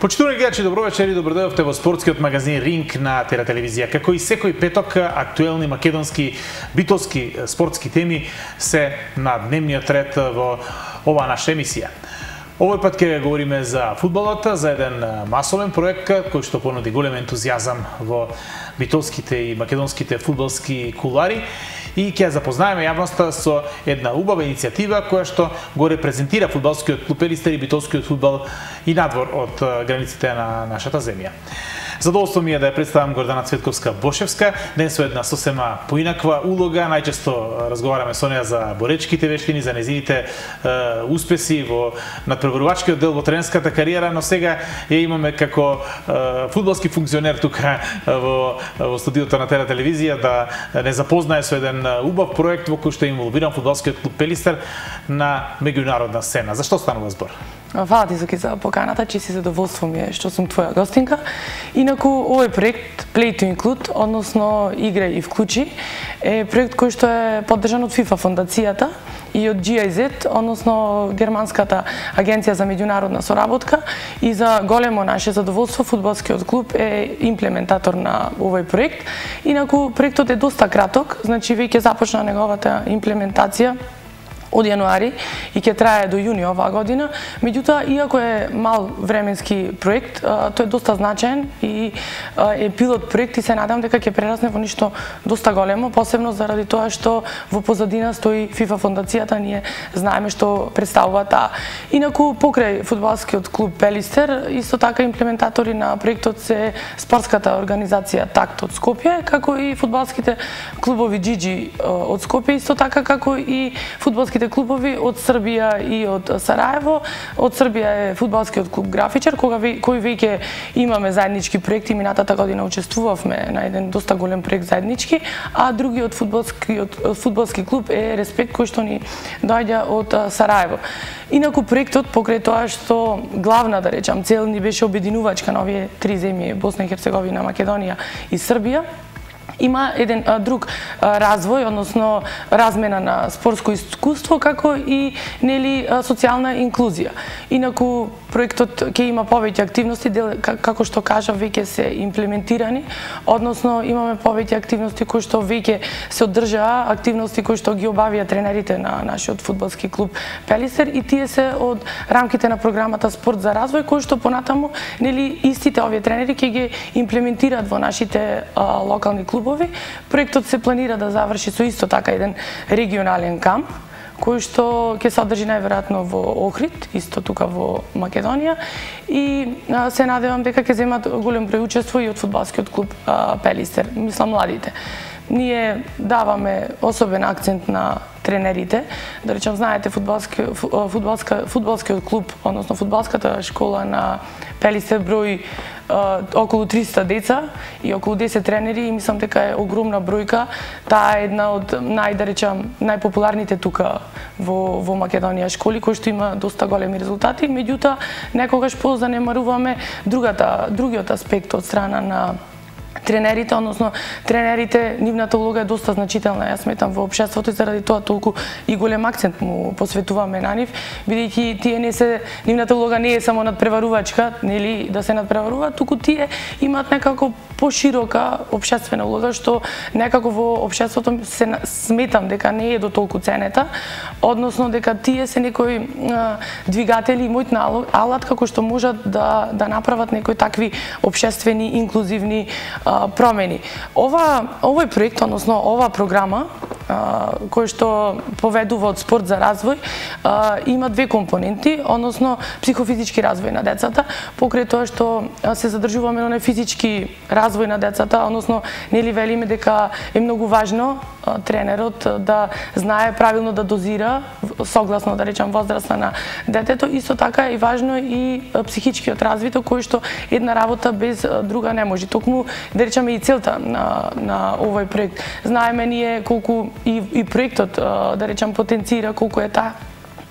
Почитувани гледачи, добро вечер и добродојавте во спортскиот магазин Ринг на ТЕРА Телевизија. Како и секој петок, актуелни македонски битолски спортски теми се на дневниот ред во оваа наша емисија. Овој пат ќе говориме за фудбалот, за еден масовен проект кој што понуди голем ентузијазам во битолските и македонските фудбалски кулари и ќе запознаеме јавноста со една убава иницијатива која што го репрезентира фудбалскиот клуб Елистер и битолскиот фудбал и надвор од границите на нашата земја. Задоволство ми е да ја представам Гордана Цветковска Бошевска, ден со една сосема поинаква улога. Најчесто разговараме со неа за боречките вештини, за незините е, успеси во надпреварувачкиот дел во тренската кариера, но сега ја имаме како е, фудбалски функционер тука во, во студиото на Тера телевизија да не запознае со еден убав проект во кој што е инволвиран фудбалскиот клуб Пелистер на меѓународна сцена. Зашто станува збор? Фала ти Зоки за поканата, че си задоволство ми е што сум твоја гостинка. Инаку овој проект Play to Include, односно Игра и вклучи, е проект кој што е поддржан од FIFA фондацијата и од GIZ, односно Германската агенција за меѓународна соработка и за големо наше задоволство фудбалскиот клуб е имплементатор на овој проект. Инаку проектот е доста краток, значи веќе започна неговата имплементација од јануари и ќе трае до јуни оваа година. Меѓутоа, иако е мал временски проект, тој е доста значаен и е пилот проект и се надам дека ќе прерасне во ништо доста големо, посебно заради тоа што во позадина стои FIFA фондацијата, ние знаеме што представува таа. Инаку покрај фудбалскиот клуб Пелистер, исто така имплементатори на проектот се спортската организација Такт од Скопје, како и фудбалските клубови Джиджи од Скопје, исто така како и фудбалските фудбалските клубови од Србија и од Сараево. Од Србија е фудбалскиот клуб Графичар, кога кој веќе имаме заеднички проекти, минатата година учествувавме на еден доста голем проект заеднички, а другиот фудбалскиот фудбалски клуб е Респект кој што ни доаѓа од Сараево. Инаку проектот покрај тоа што главна да речам цел ни беше обединувачка на овие три земји Босна и Херцеговина, Македонија и Србија, има еден а, друг а, развој, односно размена на спортско искуство, како и нели социјална инклузија. Инаку проектот ќе има повеќе активности, дел, како што кажа, веќе се имплементирани, односно имаме повеќе активности кои што веќе се одржаа, активности кои што ги обавија тренерите на нашиот фудбалски клуб Пелисер и тие се од рамките на програмата Спорт за развој, кои што понатаму нели истите овие тренери ќе ги имплементираат во нашите а, локални клубови клубови. Проектот се планира да заврши со исто така еден регионален камп, кој што ќе содржи најверојатно во Охрид, исто тука во Македонија и а, се надевам дека ќе земат голем број учество и од фудбалскиот клуб а, Пелистер, мислам младите. Ние даваме особен акцент на тренерите. Да речам, знаете, фудбалски, фудбалска, фудбалскиот клуб, односно фудбалската школа на Пелистер број околу 300 деца и околу 10 тренери и мислам дека е огромна бројка. Таа е една од нај да речам најпопуларните тука во во Македонија школи кои што има доста големи резултати, меѓутоа некогаш позанемаруваме другата другиот аспект од страна на тренерите, односно тренерите, нивната улога е доста значителна, јас сметам во општеството и заради тоа толку и голем акцент му посветуваме на нив, бидејќи тие не се нивната улога не е само надпреварувачка, нели да се надпреваруваат, туку тие имаат некако поширока општествена улога што некако во општеството се сметам дека не е до толку ценета, односно дека тие се некои двигатели и мојот алат како што можат да да направат некои такви општествени инклузивни промени. Ова овој проект, односно оваа програма кој што поведува од спорт за развој, има две компоненти, односно психофизички развој на децата, покрај тоа што се задржуваме на физички развој на децата, односно нели велиме дека е многу важно тренерот да знае правилно да дозира согласно да речам возраста на детето, исто така е важно и психичкиот развиток кој што една работа без друга не може. Токму да речеме и целта на на овој проект. Знаеме ние колку и, и проектот, да речам, потенцира колку е таа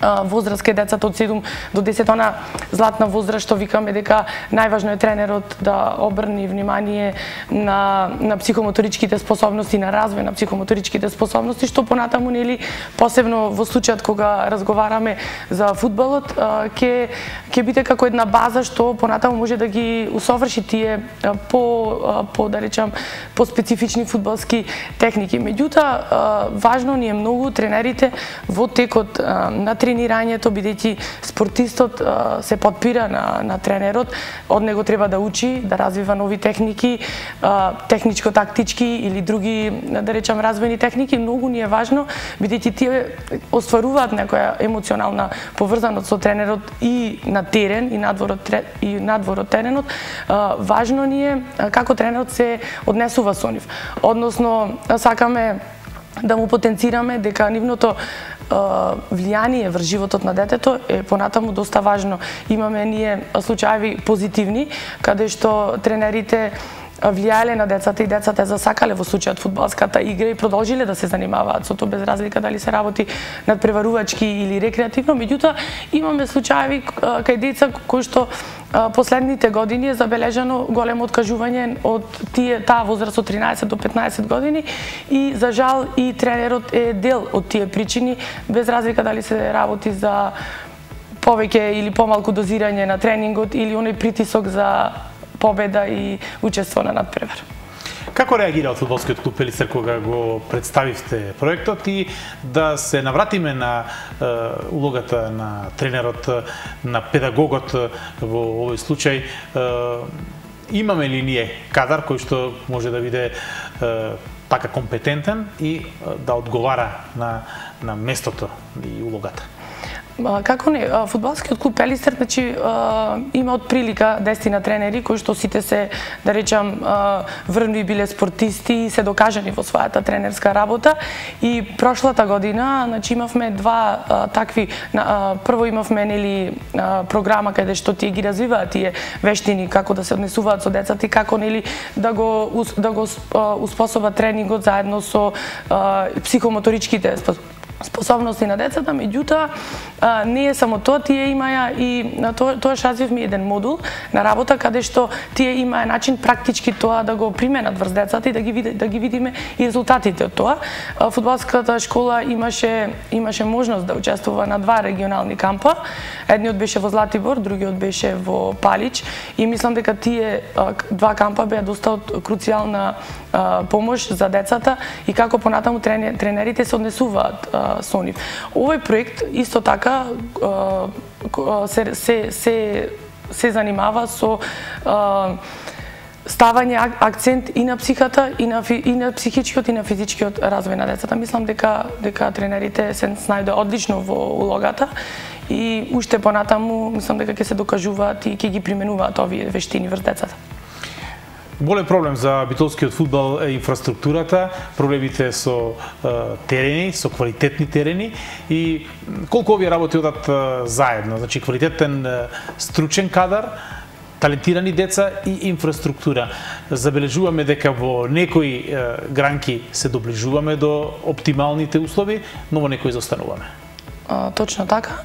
возраст кај децата од 7 до 10 она златна возраст што викаме дека најважно е тренерот да обрни внимание на на психомоторичките способности, на развој на психомоторичките способности, што понатаму нели посебно во случајот кога разговараме за фудбалот, ќе ќе биде како една база што понатаму може да ги усоврши тие по по да речам по специфични фудбалски техники. Меѓутоа важно ни е многу тренерите во текот на тренирањето, бидејќи спортистот се подпира на, на тренерот, од него треба да учи, да развива нови техники, техничко-тактички или други, да речам, развојни техники. Многу ни е важно, бидејќи тие остваруваат некоја емоционална поврзаност со тренерот и на терен, и надвор од, и надвор од теренот. Важно ни е како тренерот се однесува со нив. Односно, сакаме да му потенцираме дека нивното влијание врз животот на детето е понатаму доста важно. Имаме ние случаи позитивни, каде што тренерите влијале на децата и децата засакале во случајот фудбалската игра и продолжиле да се занимаваат со тоа без разлика дали се работи надпреварувачки или рекреативно, меѓутоа имаме случаи кај деца кои што последните години е забележано големо откажување од тие таа возраст од 13 до 15 години и за жал и тренерот е дел од тие причини без разлика дали се работи за повеќе или помалку дозирање на тренингот или оној притисок за победа и учество на надпревар. Како реагира фудбалскиот клуб Пелистер кога го представивте проектот и да се навратиме на е, улогата на тренерот, на педагогот во овој случај? Е, имаме ли ние кадар кој што може да биде е, така компетентен и е, да одговара на, на местото и улогата? Како не, фудбалскиот клуб Пелистер значи има од прилика дестина тренери кои што сите се да речам врнуви биле спортисти и се докажани во својата тренерска работа. И прошлата година значи имавме два такви прво имавме нели програма каде што тие ги развиваат тие вештини како да се однесуваат со децата и како нели да го да го успособат тренингот заедно со психомоторичките способности на децата, меѓутоа не е само тоа, тие имаја и на тоа тоаш развивме еден модул на работа каде што тие имаја начин практички тоа да го применат врз децата и да ги види, да ги видиме и резултатите од тоа. Фудбалската школа имаше имаше можност да учествува на два регионални кампа. Едниот беше во Златибор, другиот беше во Палич и мислам дека тие два кампа беа доста од круцијална помош за децата и како понатаму тренерите се однесуваат со нив. Овој проект исто така се се се, се занимава со ставање акцент и на психата и на и на психичкиот и на физичкиот развој на децата. Мислам дека дека тренерите се снајде одлично во улогата и уште понатаму мислам дека ќе се докажуваат и ќе ги применуваат овие вештини врз децата. Голем проблем за битолскиот фудбал е инфраструктурата, проблемите со е, терени, со квалитетни терени и колку овие работи одат е, заедно, значи квалитетен е, стручен кадар, талентирани деца и инфраструктура. Забележуваме дека во некои гранки се доближуваме до оптималните услови, но во некои застануваме. точно така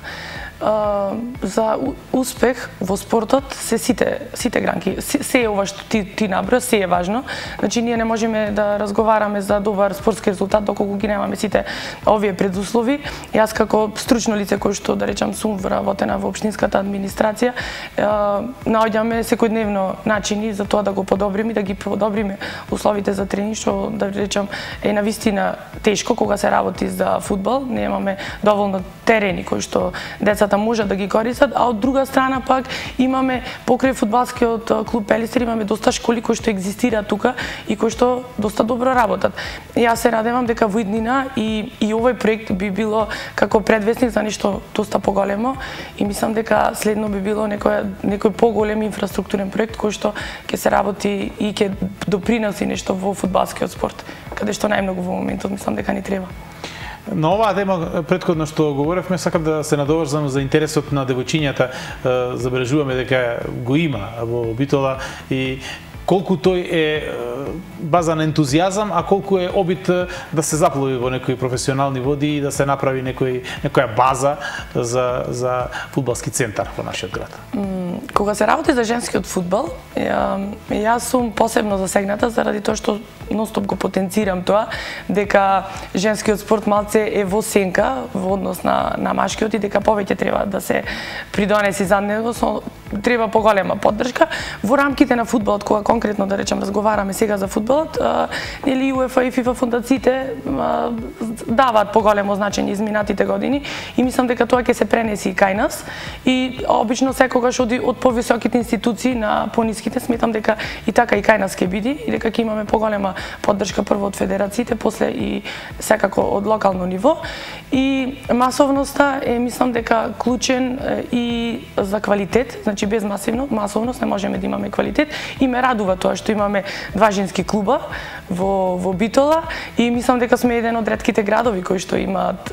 за успех во спортот се сите сите гранки. Се, се е ова што ти ти набро, се е важно. Значи ние не можеме да разговараме за добар спортски резултат доколку ги немаме сите овие предуслови. Јас како стручно лице кој што да речам сум вработена во општинската администрација, наоѓаме секојдневно начини за тоа да го подобриме и да ги подобриме условите за тренинг што да речам е на вистина тешко кога се работи за фудбал, немаме доволно терени кои што децата децата можат да ги користат, а од друга страна пак имаме покрај фудбалскиот клуб Пелистер имаме доста школи кои што екзистираат тука и кои што доста добро работат. Јас се радевам дека во иднина и и овој проект би било како предвестник за нешто доста поголемо и мислам дека следно би било некој некој поголем инфраструктурен проект кој што ќе се работи и ќе доприноси нешто во фудбалскиот спорт, каде што најмногу во моментот мислам дека ни треба. На оваа тема предходно што говоревме, сакам да се надоврзам за интересот на девојчињата. Забележуваме дека го има во Битола и колку тој е база на ентузијазам, а колку е обид да се заплови во некои професионални води и да се направи некој некоја база за за фудбалски центар во нашиот град. Кога се работи за женскиот фудбал, јас сум посебно засегната заради тоа што ностоп го потенцирам тоа дека женскиот спорт малце е во сенка во однос на на машкиот и дека повеќе треба да се придонеси за него со треба поголема поддршка. Во рамките на фудбалот кога конкретно да речам разговараме сега за фудбалот нели УЕФА и ФИФА фондациите даваат поголемо значење изминатите години и мислам дека тоа ќе се пренеси и кај нас. И обично секогаш оди од повисоките институции на пониските сметам дека и така и кај нас ќе биде и дека ќе имаме поголема поддршка прво од федерациите, после и секако од локално ниво. И масовноста е мислам дека клучен и за квалитет, значи Значи, без масивно, масовност не можеме да имаме квалитет. И ме радува тоа што имаме два женски клуба во во Битола. И мислам дека сме еден од ретките градови кои што имаат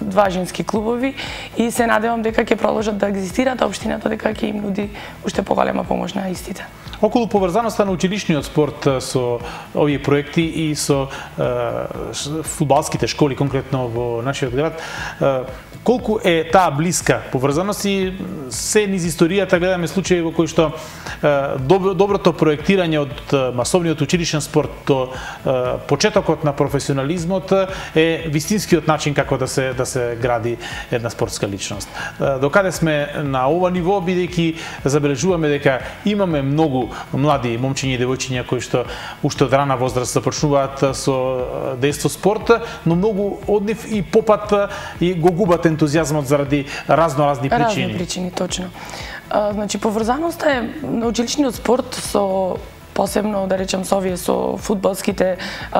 два женски клубови. И се надевам дека ќе продолжат да екзистираат, а општината дека ќе им нуди уште поголема помош на истите. Околу поврзаноста на училишниот спорт со овие проекти и со е, фудбалските школи конкретно во нашиот град, е, колку е таа блиска поврзаност и се низ историјата гледаме случаи во кои што добро, доброто проектирање од масовниот училишен спорт до почетокот на професионализмот е вистинскиот начин како да се да се гради една спортска личност. Докаде сме на ова ниво бидејќи забележуваме дека имаме многу млади момчиња и девојчиња кои што уште од рана возраст започнуваат со дејство спорт, но многу од нив и попат и го губат ентузијазмот заради разно разни причини. Разни причини, точно. А, значи поврзаноста е на училишниот спорт со посебно да речем со овие со фудбалските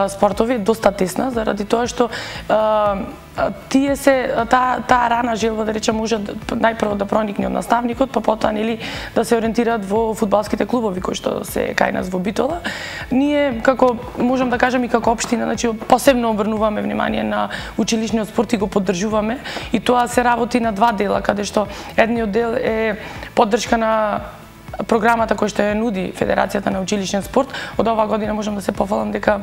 спортови доста тесна заради тоа што а, тие се таа таа рана желба да речем може најпрво да проникне од наставникот, па потоа нели да се ориентираат во фудбалските клубови кои што се кај нас во Битола. Ние како можам да кажам и како општина, значи посебно обрнуваме внимание на училишниот спорт и го поддржуваме и тоа се работи на два дела каде што едниот дел е поддршка на програмата која што ја нуди Федерацијата на училишен спорт. Од оваа година можам да се пофалам дека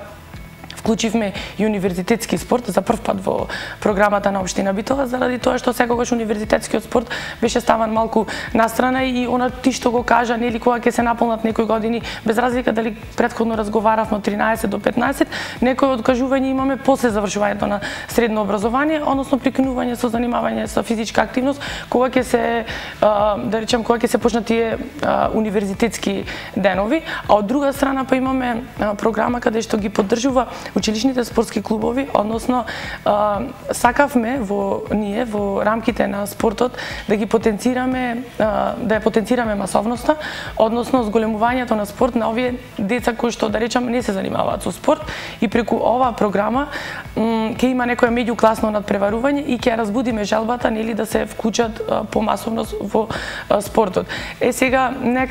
вклучивме и универзитетски спорт за прв пат во програмата на Обштина Битола. Заради тоа што секогаш универзитетскиот спорт беше ставан малку настрана и она ти што го кажа нели кога ќе се наполнат некои години без разлика дали претходно разговаравме од 13 до 15 некои откажување имаме после завршувањето на средно образование односно прикинување со занимавање со физичка активност кога ќе се да речем кога ќе се почнат тие универзитетски денови. А од друга страна па имаме програма каде што ги поддржува училишните спортски клубови, односно а, сакавме во ние во рамките на спортот да ги потенцираме а, да ја потенцираме масовноста, односно зголемувањето на спорт на овие деца кои што да речам не се занимаваат со спорт и преку оваа програма ќе има некоја меѓукласно надпреварување и ќе разбудиме желбата нели да се вклучат а, помасовно во а, спортот. Е сега не,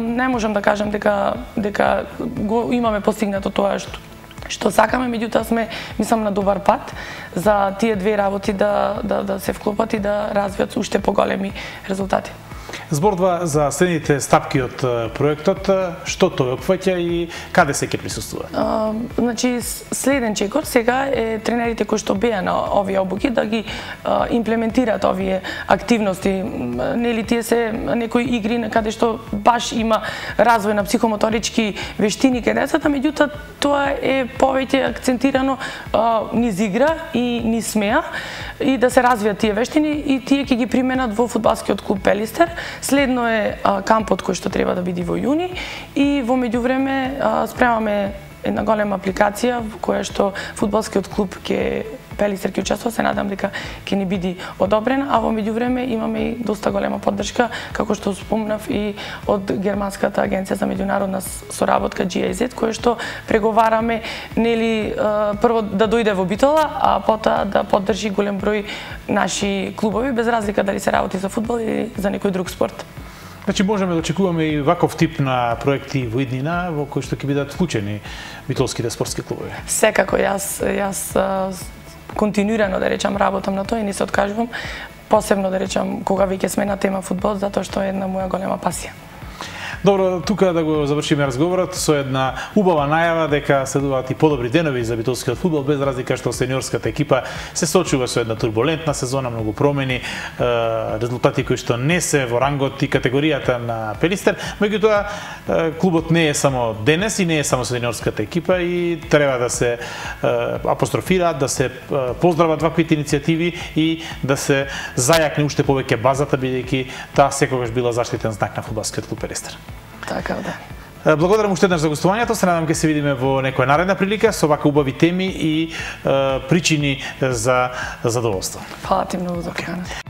не можам да кажам дека дека го имаме постигнато тоа што што сакаме, меѓутоа сме, мислам, на добар пат за тие две работи да, да, да се вклопат и да развијат уште поголеми резултати. Збордва за следните стапки од проектот, што тој опфаќа и каде се ќе присуствува? А, значи, следен чекор сега е тренерите кои што беа на овие обуки да ги а, имплементираат овие активности. Нели тие се некои игри на каде што баш има развој на психомоторички вештини кај децата, меѓутоа тоа е повеќе акцентирано а, низ игра и низ смеа и да се развијат тие вештини и тие ќе ги применат во фудбалскиот клуб Пелистер Следно е а, кампот кој што треба да биде во јуни и во меѓувреме спремаме една голема апликација во која што фудбалскиот клуб ќе Пелисер ќе учествува, се надам дека ќе ни биде одобрена, а во меѓувреме имаме и доста голема поддршка, како што спомнав и од германската агенција за меѓународна соработка GIZ, која што преговараме нели прво да дојде во Битола, а потоа да поддржи голем број наши клубови без разлика дали се работи за фудбал или за некој друг спорт. Значи можеме да очекуваме и ваков тип на проекти во иднина во кои што ќе бидат вклучени битолските спортски клубови. Секако јас јас континуирано да речам работам на тоа и не се откажувам, посебно да речам кога веќе сме на тема фудбал, затоа што е една моја голема пасија. Добро, тука да го завршиме разговорот со една убава најава дека следуваат и подобри денови за битолскиот фудбал без разлика што сениорската екипа се сочува со една турбулентна сезона, многу промени, резултати кои што не се во рангот и категоријата на Пелистер, меѓутоа клубот не е само денес и не е само сениорската екипа и треба да се апострофираат, да се поздрават ваквите иницијативи и да се зајакне уште повеќе базата бидејќи таа секогаш била заштитен знак на фудбалскиот клуб Пелистер. Така да. Благодарам уште еднаш за гостувањето. Се надам ќе се видиме во некоја наредна прилика со вака убави теми и е, причини за задоволство. Фала ти многу за поканата.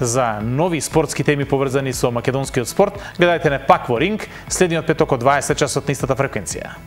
За нови спортски теми поврзани со македонскиот спорт, гледајте не пак во Ринг, следниот петок од 20 часот на истата фреквенција.